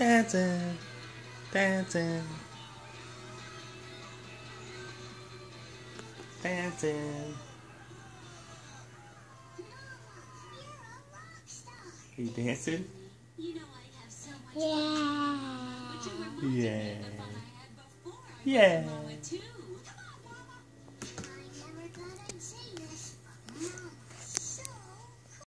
Dancing, dancing, dancing. Are you dancing? Yeah. Yeah. Yeah.